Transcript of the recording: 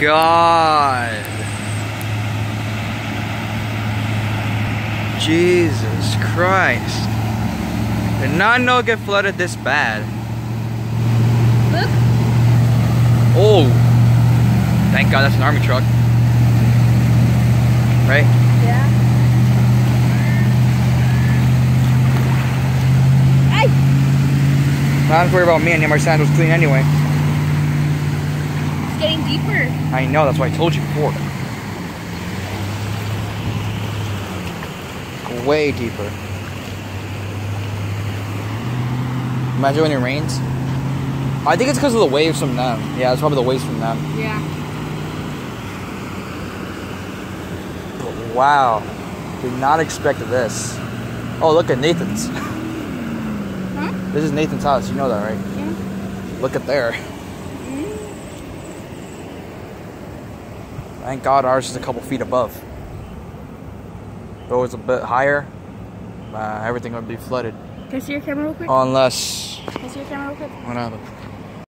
god. Jesus Christ. Did not know it get flooded this bad. Look. Oh. Thank God that's an army truck. Right? Yeah. Hey. Not to worry about me. I need my sandals clean anyway. It's getting deeper. I know, that's why I told you before. Way deeper. Imagine when it rains. I think it's because of the waves from them. Yeah, it's probably the waves from them. Yeah. But wow. Did not expect this. Oh, look at Nathan's. Huh? This is Nathan's house. You know that, right? Yeah. Look at there. Thank God ours is a couple feet above. If it was a bit higher, uh, everything would be flooded. Can I see your camera real quick? Unless, Can I see your camera real quick? what happened?